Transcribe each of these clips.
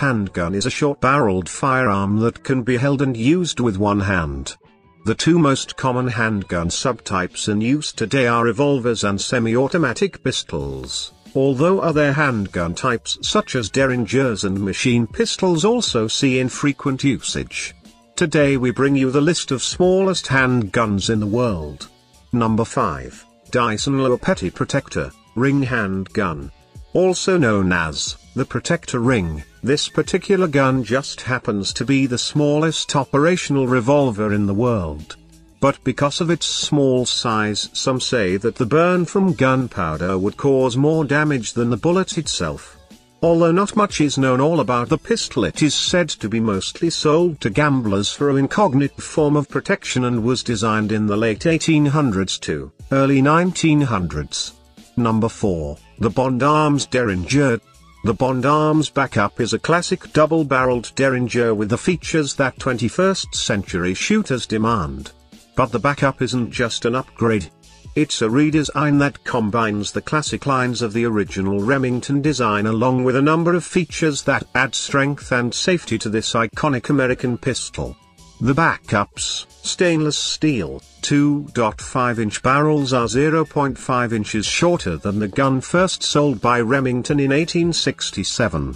Handgun is a short-barreled firearm that can be held and used with one hand. The two most common handgun subtypes in use today are revolvers and semi-automatic pistols, although other handgun types such as derringers and machine pistols also see infrequent usage. Today we bring you the list of smallest handguns in the world. Number 5, Dyson Lopetti Protector, Ring Handgun. Also known as, the Protector Ring, this particular gun just happens to be the smallest operational revolver in the world. But because of its small size some say that the burn from gunpowder would cause more damage than the bullet itself. Although not much is known all about the pistol it is said to be mostly sold to gamblers for an incognito form of protection and was designed in the late 1800s to early 1900s. Number 4. The Bond Arms Derringer. The Bond Arms backup is a classic double-barreled Derringer with the features that 21st century shooters demand. But the backup isn't just an upgrade. It's a redesign that combines the classic lines of the original Remington design along with a number of features that add strength and safety to this iconic American pistol. The backups, stainless steel, 2.5-inch barrels are 0.5 inches shorter than the gun first sold by Remington in 1867.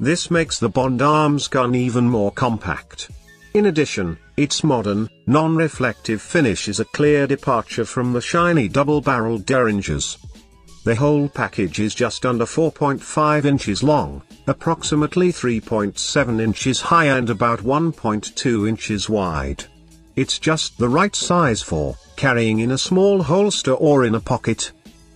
This makes the Bond Arms gun even more compact. In addition, its modern, non-reflective finish is a clear departure from the shiny double-barreled Derringers. The whole package is just under 4.5 inches long, approximately 3.7 inches high and about 1.2 inches wide. It's just the right size for carrying in a small holster or in a pocket.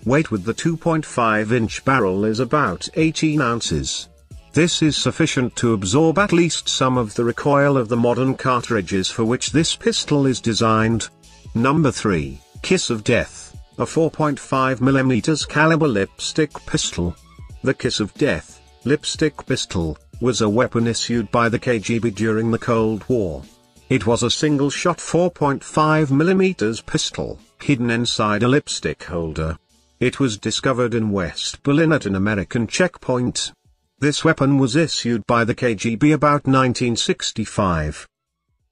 Weight with the 2.5 inch barrel is about 18 ounces. This is sufficient to absorb at least some of the recoil of the modern cartridges for which this pistol is designed. Number 3, Kiss of Death a 4.5mm caliber lipstick pistol. The Kiss of Death, lipstick pistol, was a weapon issued by the KGB during the Cold War. It was a single-shot 4.5mm pistol, hidden inside a lipstick holder. It was discovered in West Berlin at an American checkpoint. This weapon was issued by the KGB about 1965.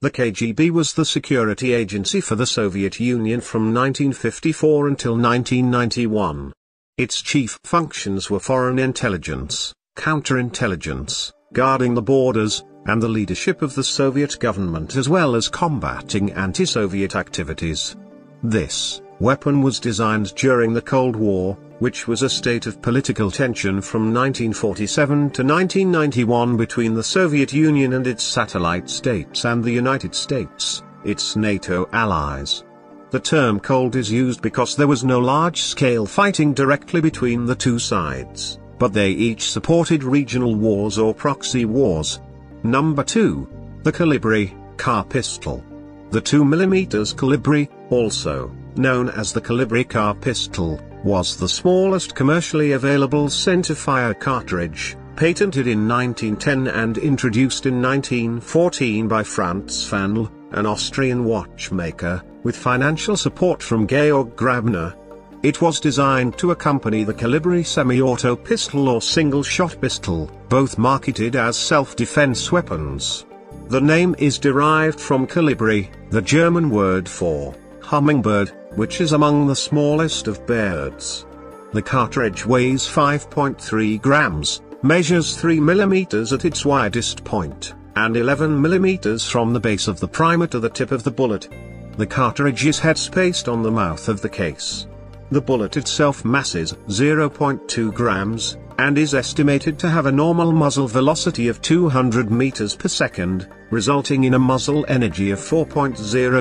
The KGB was the security agency for the Soviet Union from 1954 until 1991. Its chief functions were foreign intelligence, counterintelligence, guarding the borders, and the leadership of the Soviet government as well as combating anti-Soviet activities. This weapon was designed during the Cold War, which was a state of political tension from 1947 to 1991 between the Soviet Union and its satellite states and the United States, its NATO allies. The term cold is used because there was no large-scale fighting directly between the two sides, but they each supported regional wars or proxy wars. Number 2. The Kolibri, car pistol. The 2mm Kolibri, also known as the Kolibri car pistol, was the smallest commercially available centerfire cartridge, patented in 1910 and introduced in 1914 by Franz Pfannl, an Austrian watchmaker, with financial support from Georg Grabner. It was designed to accompany the Kolibri semi-auto pistol or single-shot pistol, both marketed as self-defense weapons. The name is derived from Kolibri, the German word for hummingbird, which is among the smallest of birds. The cartridge weighs 5.3 grams, measures 3 millimeters at its widest point, and 11 millimeters from the base of the primer to the tip of the bullet. The cartridge is head-spaced on the mouth of the case. The bullet itself masses 0.2 grams, and is estimated to have a normal muzzle velocity of 200 meters per second, resulting in a muzzle energy of 4.0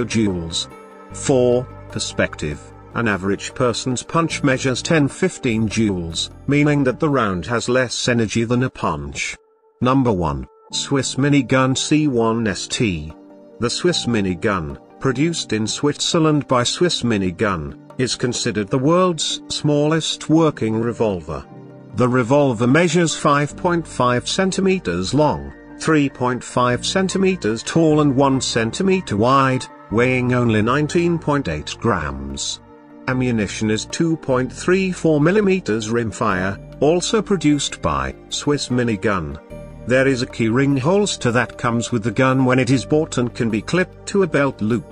joules. 4 perspective, an average person's punch measures 10-15 joules, meaning that the round has less energy than a punch. Number 1, Swiss Minigun C1ST. The Swiss Minigun, produced in Switzerland by Swiss Minigun, is considered the world's smallest working revolver. The revolver measures 5.5 centimeters long, 3.5 centimeters tall and 1 centimeter wide, weighing only 19.8 grams. Ammunition is 2.34mm rimfire, also produced by Swiss Minigun. There is a keyring holster that comes with the gun when it is bought and can be clipped to a belt loop.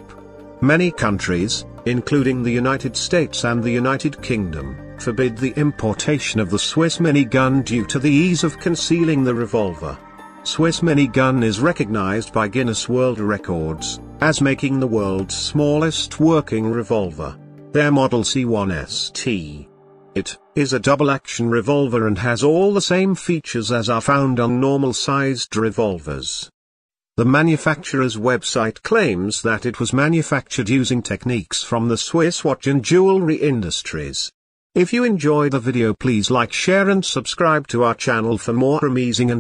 Many countries, including the United States and the United Kingdom, forbid the importation of the Swiss minigun due to the ease of concealing the revolver. Swiss minigun is recognized by Guinness World Records, as making the world's smallest working revolver. Their model C1ST. It is a double-action revolver and has all the same features as are found on normal-sized revolvers. The manufacturer's website claims that it was manufactured using techniques from the Swiss watch and jewelry industries. If you enjoy the video please like share and subscribe to our channel for more amazing and